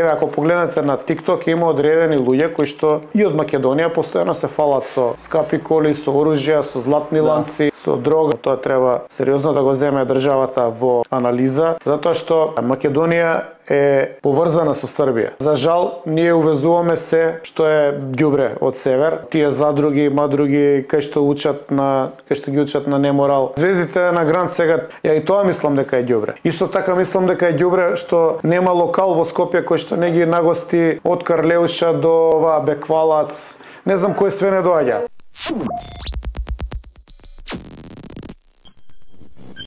Еве ако погледнете на TikTok има одредени луѓе кои што и од Македонија постојано се фалат со скапи коли, со оружја, со златни да. ланци, со дрога. Тоа треба сериозно да го земе државата во анализа, затоа што Македонија е поврзана со Србија. За жал, ние увезуваме се што е ѓубре од север. Тие задруги, мадруги, кај што учат на кај што ги учат на неморал. Звездите на Гранд сега, ја и тоа мислам дека е ѓубре. Исто така мислам дека е ѓубре што нема локал во Скопје кој што не ги нагости од Карлеуша до ова Беквалац. Не знам кој све не доаѓа.